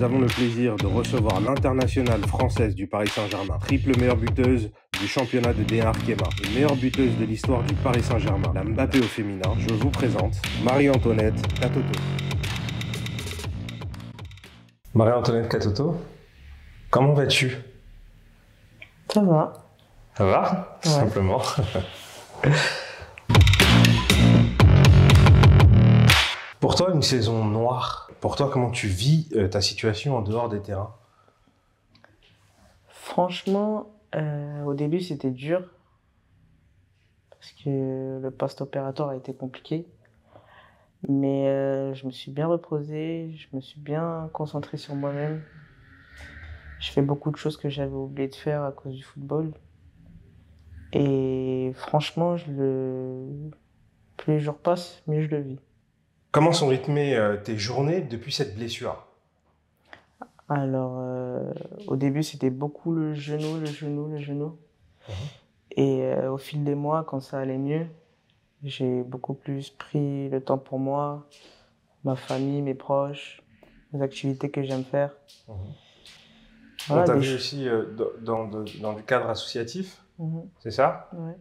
nous avons le plaisir de recevoir l'internationale française du Paris Saint-Germain, triple meilleure buteuse du championnat de D1 Arkema, meilleure buteuse de l'histoire du Paris Saint-Germain, la Mbappé au féminin. Je vous présente Marie-Antoinette Katoto. Marie-Antoinette Katoto, comment vas-tu? Ça va. Ça va? Tout Ouais. simplement. Pour toi, une saison noire, pour toi, comment tu vis euh, ta situation en dehors des terrains? Franchement, euh, au début, c'était dur. Parce que le post-opératoire a été compliqué. Mais euh, je me suis bien reposé, je me suis bien concentré sur moi-même. Je fais beaucoup de choses que j'avais oublié de faire à cause du football. Et franchement, plus les jours passent, mieux je le vis. Comment sont rythmées euh, tes journées depuis cette blessure? Alors, euh, au début, c'était beaucoup le genou, le genou, le genou. Mhm. Et euh, au fil des mois, quand ça allait mieux, j'ai beaucoup plus pris le temps pour moi, ma famille, mes proches, les activités que j'aime faire. On Voilà, t'a des vu aussi euh, dans, dans- dans du cadre associatif, Mhm, c'est ça? Ouais.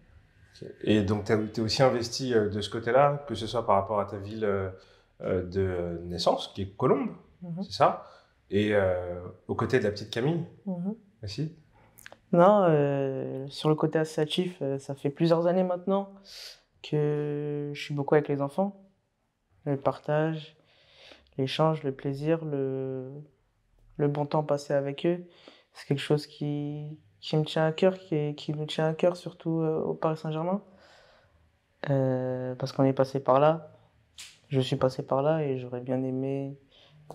Et donc, tu es aussi investi euh, de ce côté-là, que ce soit par rapport à ta ville euh, euh, de naissance, qui est Colombe, Mhm, c'est ça? Et euh, aux côtés de la petite Camille mhm. aussi? Non, euh, sur le côté associatif, euh, ça fait plusieurs années maintenant que je suis beaucoup avec les enfants. Le partage, l'échange, le plaisir, le, le bon temps passé avec eux. C'est quelque chose qui, qui me tient à cœur, qui, qui nous tient à cœur, surtout euh, au Paris Saint-Germain. Euh, parce qu'on est passé par là. Je suis passé par là et j'aurais bien aimé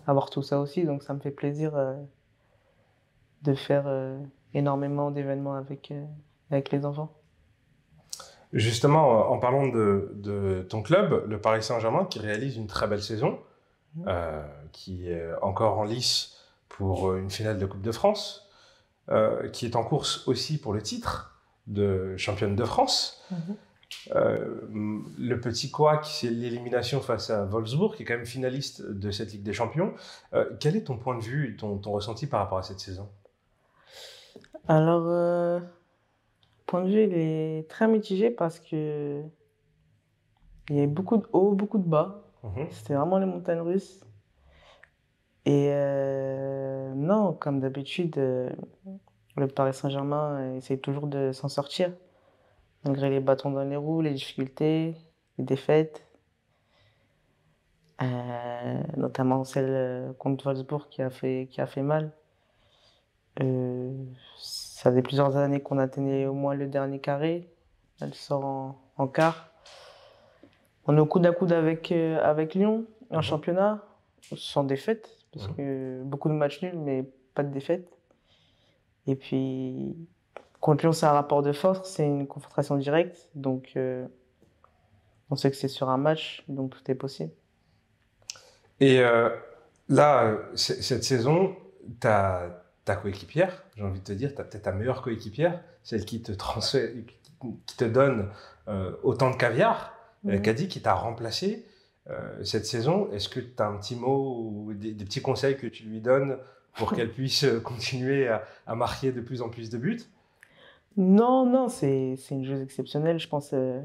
avoir tout ça aussi. Donc ça me fait plaisir euh, de faire euh, énormément d'événements avec, avec les enfants. Justement, en parlant de, de ton club, le Paris Saint-Germain, qui réalise une très belle saison, Mhm. qui est encore en lice pour une finale de Coupe de France, euh, qui est en course aussi pour le titre de championne de France. Euh, le petit couac, c'est l'élimination face à Wolfsburg, qui est quand même finaliste de cette Ligue des Champions. Euh, quel est ton point de vue ton, ton ressenti par rapport à cette saison? Alors, euh, point de vue, il est très mitigé parce que il y a eu beaucoup de hauts, beaucoup de bas. Mhm. C'était vraiment les montagnes russes. Et non, comme d'habitude, euh, le Paris Saint-Germain essaie toujours de s'en sortir, malgré les bâtons dans les roues, les difficultés, les défaites. Euh, notamment celle euh, contre Wolfsburg qui a fait, qui a fait mal. Euh, ça fait plusieurs années qu'on atteignait au moins le dernier carré. Elle sort en, en quart. On est au coude à coude avec, euh, avec Lyon en Mhm. championnat, sans défaite, parce Mhm. que beaucoup de matchs nuls, mais pas de défaite. Et puis, contre Lyon, c'est un rapport de force, c'est une confrontation directe, donc euh, on sait que c'est sur un match, donc tout est possible. Et euh, là, cette saison, ta, ta coéquipière, j'ai envie de te dire, tu as peut-être ta meilleure coéquipière, celle qui te, transfère, qui, te donne euh, autant de caviar, Mhm. Kadi, qui t'a remplacé cette saison. Est-ce que tu as un petit mot ou des, des petits conseils que tu lui donnes pour qu'elle puisse euh, continuer à, à marquer de plus en plus de buts? Non, non, c'est une joueuse exceptionnelle. Je pense euh,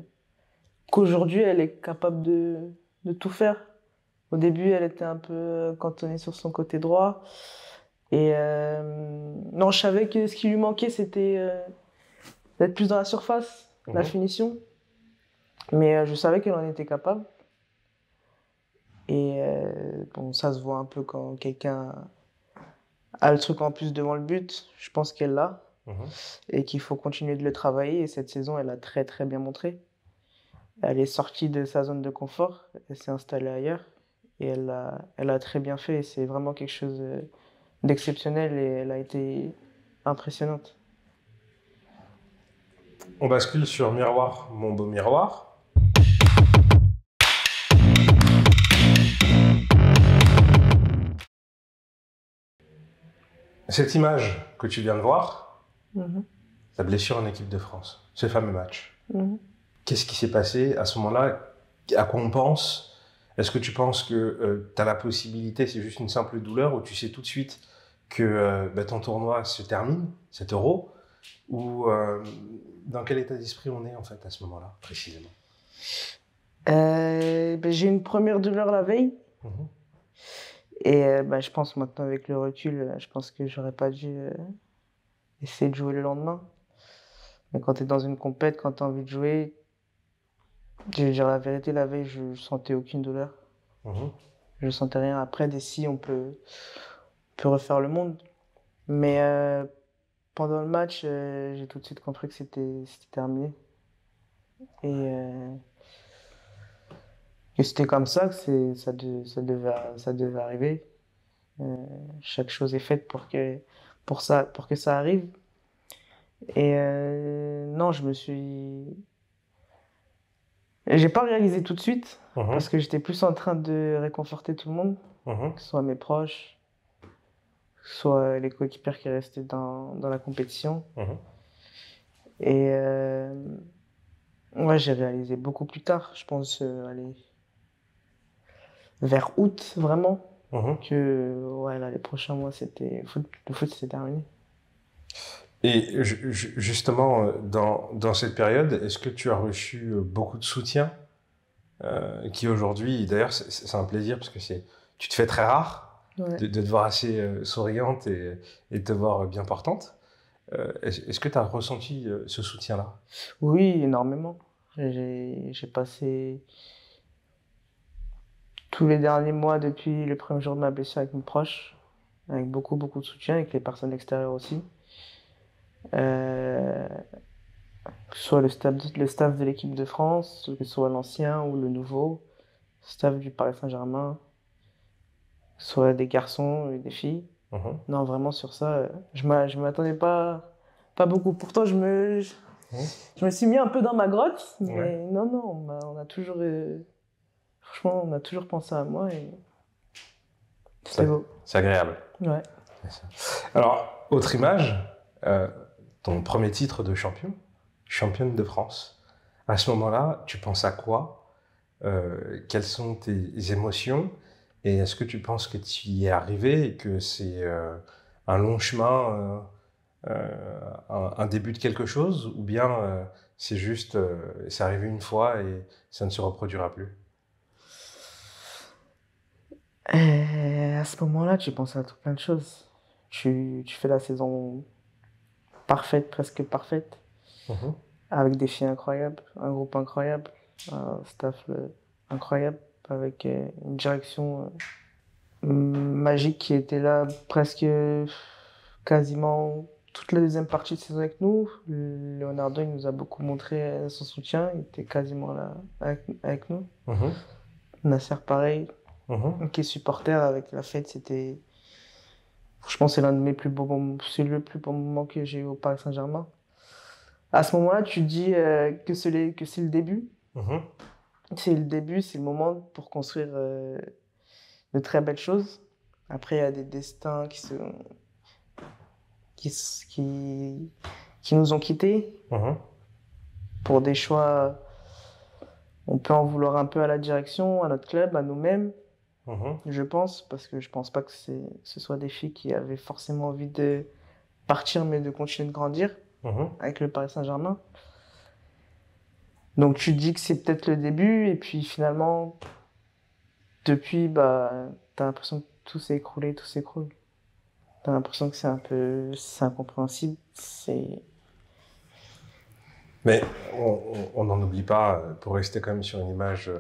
qu'aujourd'hui, elle est capable de, de tout faire. Au début, elle était un peu cantonnée sur son côté droit. Et euh, non, je savais que ce qui lui manquait, c'était euh, d'être plus dans la surface, la Mhm. finition. Mais euh, je savais qu'elle en était capable. Et euh, bon, ça se voit un peu quand quelqu'un a le truc en plus devant le but. Je pense qu'elle l'a Mhm. et qu'il faut continuer de le travailler. Et cette saison, elle a très très bien montré. Elle est sortie de sa zone de confort, elle s'est installée ailleurs et elle a, elle a très bien fait. C'est vraiment quelque chose euh, d'exceptionnel et elle a été impressionnante. On bascule sur Miroir, mon beau miroir. Cette image que tu viens de voir, Mhm, la blessure en équipe de France, ce fameux match. mhm. Qu'est-ce qui s'est passé à ce moment-là? À quoi on pense? Est-ce que tu penses que tu as la possibilité, c'est juste une simple douleur, ou tu sais tout de suite que bah, ton tournoi se termine, cet euro, ou dans quel état d'esprit on est en fait à ce moment-là, précisément? Ben, J'ai une première douleur la veille. Mmh et euh, bah, je pense maintenant, avec le recul, euh, je pense que j'aurais pas dû euh, essayer de jouer le lendemain. Mais quand tu es dans une compète, quand tu as envie de jouer, je vais dire la vérité, la veille, je, sentais aucune douleur. Mhm. Je ne sentais rien. Après, d'ici, on peut, on peut refaire le monde. Mais pendant le match, j'ai tout de suite compris que c'était terminé. Et et c'était comme ça que ça, ça, devait, ça devait arriver. Euh, chaque chose est faite pour que, pour ça, pour que ça arrive. Et euh, non, je me suis. J'ai pas réalisé tout de suite, uh-huh. parce que j'étais plus en train de réconforter tout le monde, uh-huh. que ce soit mes proches, que ce soit les coéquipiers qui restaient dans, dans la compétition. Uh-huh. Et euh, ouais, j'ai réalisé beaucoup plus tard, je pense, allez, vers août, vraiment, mhm. que ouais, là, les prochains mois, c'était le foot, c'était terminé. Et justement, euh, dans, dans cette période, est-ce que tu as reçu euh, beaucoup de soutien euh, qui aujourd'hui, d'ailleurs, c'est un plaisir parce que c'est, tu te fais très rare de, te voir assez souriante et, et, te voir bien portante. est-ce, que tu as ressenti ce soutien-là? Oui, énormément. J'ai, j'ai passé tous les derniers mois depuis le premier jour de ma blessure avec mes proches, avec beaucoup, beaucoup de soutien, avec les personnes extérieures aussi. Euh, que ce soit le staff, le staff de l'équipe de France, que ce soit l'ancien ou le nouveau, staff du Paris Saint-Germain, que ce soit des garçons et des filles. Mhm. Non, vraiment sur ça, je ne m'attendais pas, pas beaucoup. Pourtant, je me, je, mhm. me suis mis un peu dans ma grotte, mais non, non, on a, toujours... Euh, Franchement, on a toujours pensé à moi et c'est beau. C'est agréable. Ouais. Alors, autre image, euh, ton premier titre de champion, championne de France. À ce moment-là, tu penses à quoi? Euh, Quelles sont tes émotions? Et est-ce que tu penses que tu y es arrivé et que c'est euh, un long chemin, un, début de quelque chose? Ou bien c'est juste, c'est arrivé une fois et ça ne se reproduira plus? À ce moment-là, tu penses à tout plein de choses. Tu, tu, fais la saison parfaite, presque parfaite, mhm. avec des filles incroyables, un groupe incroyable, un staff euh, incroyable, avec euh, une direction euh, magique qui était là presque quasiment toute la deuxième partie de saison avec nous. Leonardo il nous a beaucoup montré son soutien, il était quasiment là avec, nous. Mhm. Nasser pareil, Mhm. qui est supporter avec la fête. C'était. Franchement, c'est l'un de mes plus beaux moments. C'est le plus beau moment que j'ai eu au Paris Saint-Germain. À ce moment-là, tu dis euh, que c'est le début. Mhm. C'est le début, c'est le moment pour construire euh, de très belles choses. Après, il y a des destins qui, se... qui, qui, qui nous ont quittés mhm. pour des choix. On peut en vouloir un peu à la direction, à notre club, à nous-mêmes. Mhm. Je pense, parce que je pense pas que ce soit des filles qui avaient forcément envie de partir, mais de continuer de grandir mhm. avec le Paris Saint-Germain. Donc tu dis que c'est peut-être le début, et puis finalement, depuis, bah, tu as l'impression que tout s'est écroulé, tout s'écroule. Tu as l'impression que c'est un peu c'est incompréhensible. C'est. Mais on n'en oublie pas, pour rester quand même sur une image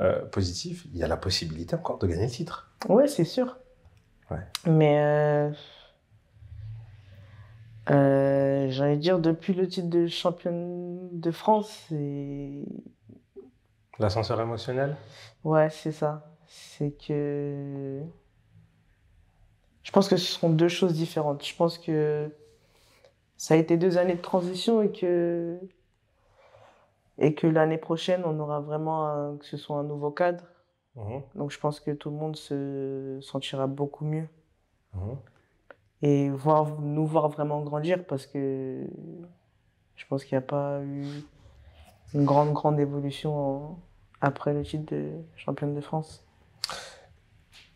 euh, positif, il y a la possibilité encore de gagner le titre. Oui, c'est sûr. Mais euh, euh, j'allais dire, depuis le titre de championne de France, c'est. L'ascenseur émotionnel? Ouais, c'est ça. C'est que. Je pense que ce sont deux choses différentes. Je pense que ça a été deux années de transition et que et que l'année prochaine, on aura vraiment que ce soit un nouveau cadre. Mhm. Donc je pense que tout le monde se sentira beaucoup mieux. Mhm. Et voir, nous voir vraiment grandir parce que je pense qu'il n'y a pas eu une grande, grande évolution après le titre de championne de France.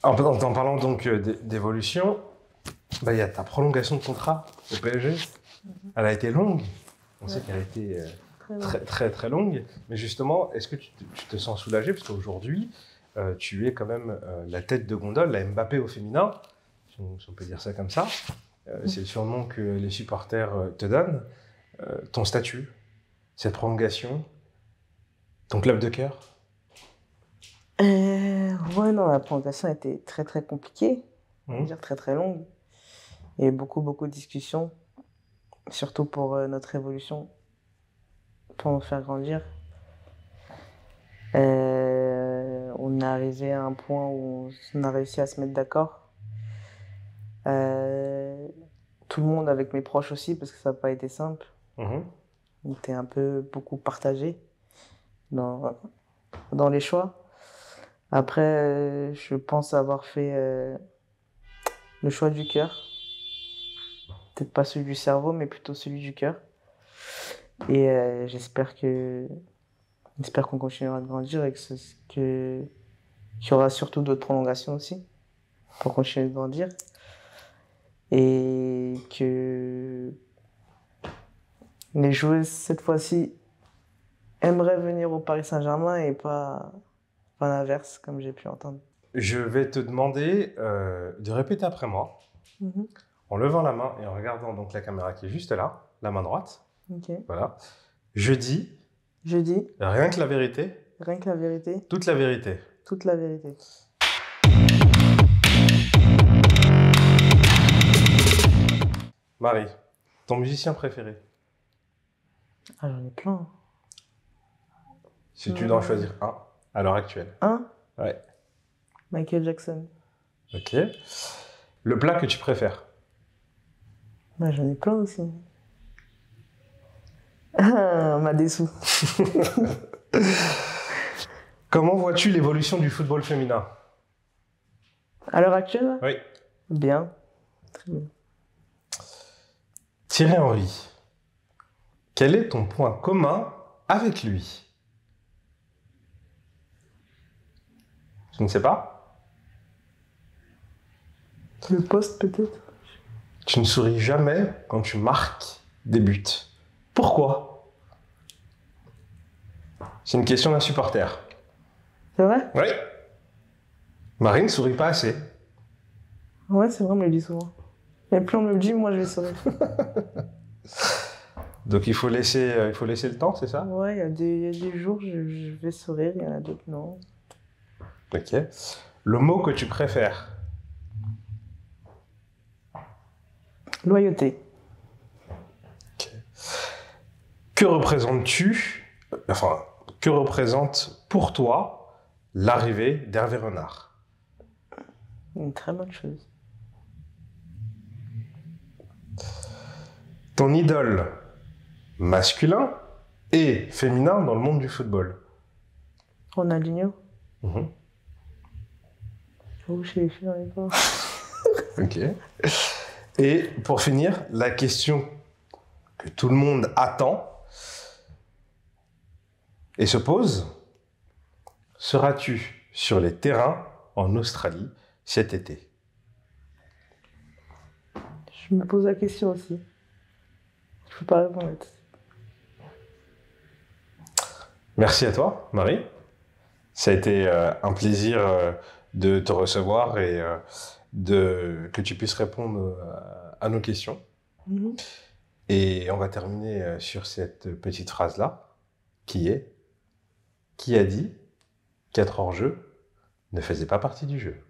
En, en parlant donc euh, d'évolution, bah, il y a ta prolongation de contrat au PSG. Mhm. Elle a été longue. On sait qu'elle a été euh, très, très, très, longue. Mais justement, est-ce que tu te, sens soulagé Parce qu'aujourd'hui, euh, tu es quand même la tête de gondole, la Mbappé au féminin, si on, peut dire ça comme ça. Mhm. C'est le surnom que les supporters te donnent. ton statut, cette prolongation, ton club de cœur euh, Ouais, non, la prolongation était très très compliquée, mmh. dire très très longue. Il y a eu beaucoup beaucoup de discussions, surtout pour euh, notre évolution, pour nous faire grandir. Euh, on est arrivé à un point où on a réussi à se mettre d'accord. Euh, tout le monde avec mes proches aussi, parce que ça n'a pas été simple. Mmh. On était un peu beaucoup partagé dans, dans les choix. Après, je pense avoir fait euh, le choix du cœur. Peut-être pas celui du cerveau, mais plutôt celui du cœur. Et euh, j'espère que j'espère qu'on continuera de grandir et que qu'il y aura surtout d'autres prolongations aussi pour continuer de grandir. Et que les joueuses, cette fois-ci, aimeraient venir au Paris Saint-Germain et pas l'inverse, comme j'ai pu entendre. Je vais te demander euh, de répéter après moi, mhm. en levant la main et en regardant donc la caméra qui est juste là, la main droite. Voilà. Je dis. Je dis. Rien que la vérité. Rien que la vérité. Toute la vérité. Toute la vérité. Marie, ton musicien préféré Ah, j'en ai plein. Si tu dois en choisir un. À l'heure actuelle. Un? Ouais. Michael Jackson. Ok. Le plat que tu préfères? Bah, J'en ai plein aussi. Ah, m'a déçu. Comment vois-tu l'évolution du football féminin? À l'heure actuelle? Oui. Bien. Très bien. Thierry Henry, quel est ton point commun avec lui? Je ne sais pas. Le poste peut-être? Tu ne souris jamais quand tu marques des buts. Pourquoi? C'est une question d'un supporter. C'est vrai? Oui. Marie ne sourit pas assez. Ouais, c'est vrai, on me le dit souvent. Et plus on me le dit, moi je vais sourire. Donc il faut laisser, euh, il faut laisser le temps, c'est ça? Ouais, il y, a des jours je, je vais sourire, il y en a d'autres non. Ok. Le mot que tu préfères? Loyauté. Que représentes-tu, enfin, que représente pour toi l'arrivée d'Hervé Renard? Une très bonne chose. Ton idole masculin et féminin dans le monde du football Ronaldinho. Mhm. Oh, je ok. Et pour finir, la question que tout le monde attend et se pose seras-tu sur les terrains en Australie cet été? Je me pose la question aussi. Je ne peux pas répondre. Merci à toi, Marie. Ça a été euh, un plaisir euh, de te recevoir et euh, de, que tu puisses répondre à, nos questions. Mhm. Et on va terminer euh, sur cette petite phrase-là, qui est Qui a dit qu'être hors jeu ne faisait pas partie du jeu